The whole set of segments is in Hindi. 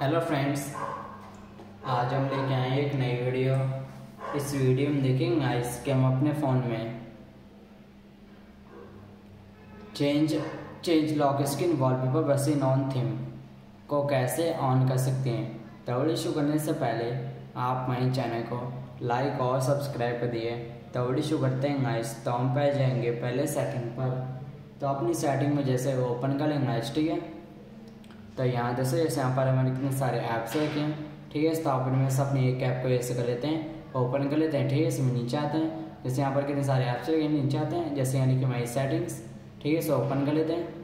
हेलो फ्रेंड्स आज हम लेके आए एक नई वीडियो इस वीडियो में देखेंगे आइस कि हम अपने फ़ोन में। Change change lock screen wallpaper बसी नॉन थीम को कैसे ऑन कर सकते हैं। तो वीडियो शुरू करने से पहले आप मेरे चैनल को लाइक और सब्सक्राइब कर दिए तो वीडियो शुरू करते हैं गाइस तो हम पह जाएँगे पहले सेटिंग पर। तो अपनी सेटिंग में जैसे ओपन कर लेंगे गाइस ठीक है? तो यहाँ जैसे जैसे यहाँ पर हमारे कितने सारे ऐप्स रखे हैं, ठीक है तो आप इनमें से अपनी एक ऐप को ऐसे कर लेते हैं ओपन कर लेते हैं, ठीक है, इसमें नीचे आते हैं, जैसे यहाँ पर कितने सारे ऐप्स रखे नीचे आते हैं, जैसे यानी कि हमारी सेटिंग्स ठीक है इसे ओपन कर लेते हैं।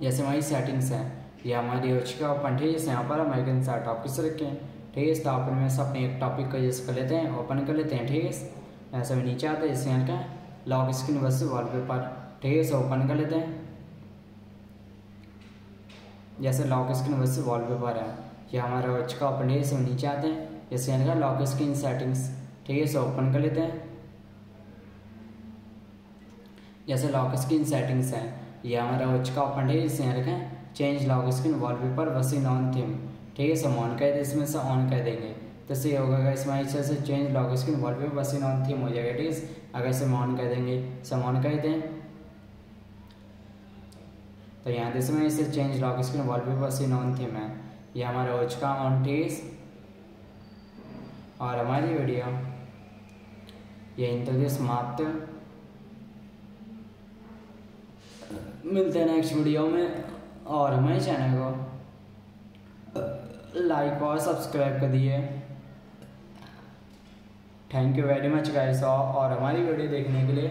जैसे हमारी सेटिंग्स हैं, ये हमारी हो चुका ओपन ठीक है, जैसे यहाँ पर हमारे कितने सारे टॉपिक्स रखे हैं, ठीक है तो आप इनमें से अपने एक टॉपिक को जैसे कर लेते हैं ओपन कर लेते हैं, ठीक है ऐसे में नीचे आते हैं, जैसे यहाँ का लॉक स्क्रीन बस वॉलपेपर ठीक है, इसे ओपन कर लेते हैं। जैसे लॉक स्क्रीन वैसे वॉलपेपर है। ये हमारा वॉच का ओपन है इसे नीचे आते हैं। जैसे यहाँ का लॉक स्क्रीन सेटिंग्स ठीक है, इसे ओपन कर लेते हैं। जैसे लॉक स्क्रीन सेटिंग्स है, ये हमारा वॉच का ओपन है इसे यहाँ रखें चेंज लॉक स्क्रीन वॉलपेपर वसी नॉन थीम ठीक है, इसे ऑन कर इसमें से ऑन कर देंगे। तो सही होगा इसमें इस से चेंज लॉक स्क्रीन वॉलपेपर वसी नॉन थीम हो जाएगा, ठीक है। अगर इसे ऑन कर देंगे, इसे ऑन कर दें। तो यहाँ दिस में इसे चेंज लॉक स्क्रीन वॉलपेपर सी नॉन थीम है ये हमारा ओच का ऑन और हमारी वीडियो ये इंटरव्यू समाप्त मिलते हैं नेक्स्ट वीडियो में, और हमारे चैनल को लाइक और सब्सक्राइब कर दिए। Thank you very much guys और हमारी वीडियो देखने के लिए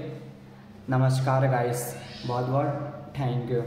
नमस्कार गाइस बहुत बहुत थैंक यू